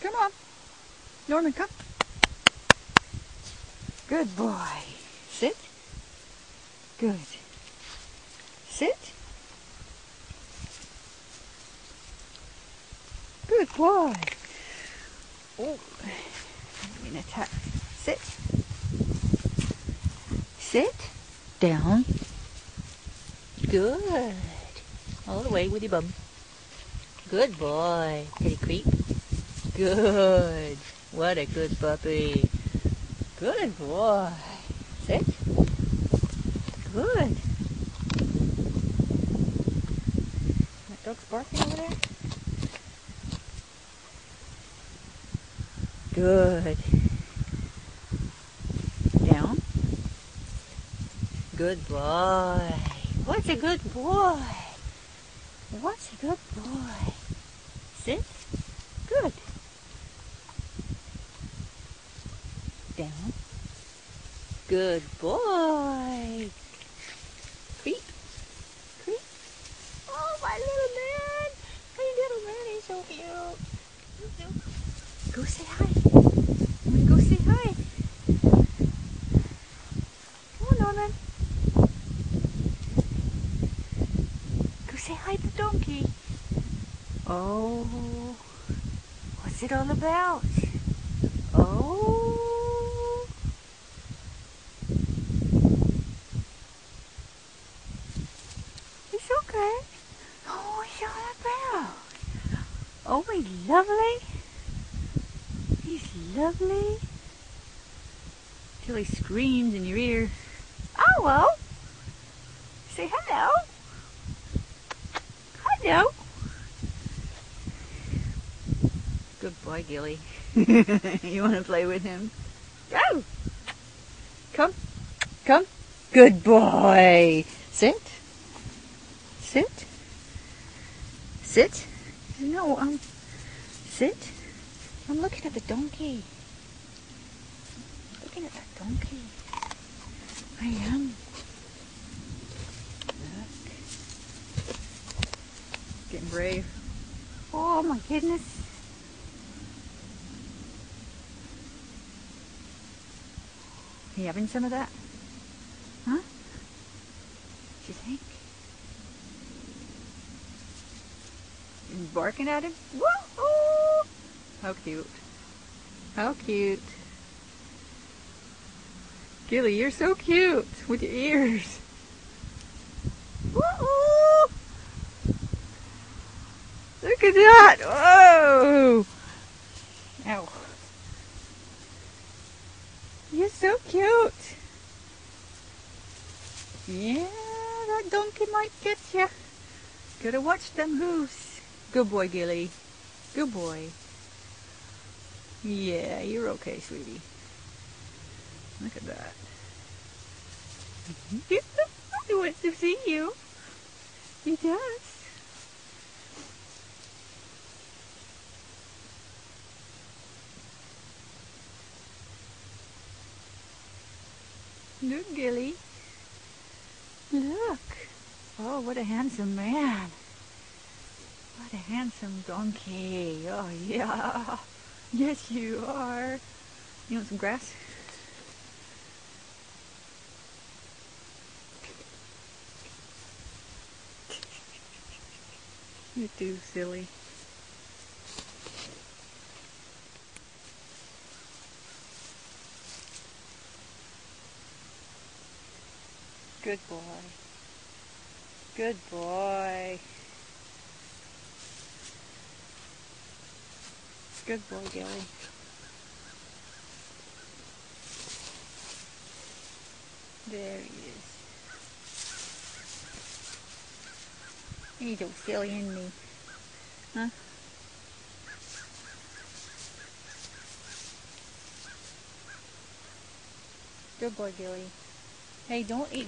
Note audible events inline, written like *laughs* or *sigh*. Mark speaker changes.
Speaker 1: Come on. Norman, come. Good boy. Sit. Good. Sit. Good boy. Oh, I'm gonna attack. Sit. Sit. Down. Good. All the way with your bum. Good boy. Kitty creep. Good. What a good puppy. Good boy. Sit. Good. That dog's barking over there? Good. Down. Good boy. What's a good boy? What's a good boy? Sit. Good. Down. Good boy. Creep. Creep. Oh, my little man. My little man is so cute. Go say hi. Go say hi. Come on, Norman. Go say hi to Donkey. Oh, what's it all about? Oh. It's okay. Oh, what's all about? Oh, he's lovely. He's lovely. Till he screams in your ear. Oh, well. Say hello. Hello. Good boy, Gilly. *laughs* you want to play with him? Go. Come. Come. Good boy. Sit. Sit. Sit. No, um, sit. I'm looking at the donkey. Looking at that donkey. I am. Look. Getting brave. Oh my goodness. you having some of that? Huh? What you think? You barking at him? Woohoo! How cute. How cute. Gilly, you're so cute with your ears. Woohoo! Look at that! Whoa! Ow. You're so cute. Yeah, that donkey might get you. Gotta watch them hooves. Good boy, Gilly. Good boy. Yeah, you're okay, sweetie. Look at that. *laughs* he wants to see you. He does. Look, Gilly. Look. Oh, what a handsome man. What a handsome donkey. Oh, yeah. *laughs* Yes, you are. You want some grass? you do, silly. Good boy. Good boy. Good boy, Gilly. There he is. He's don't isn't he? Huh? Good boy, Gilly. Hey, don't eat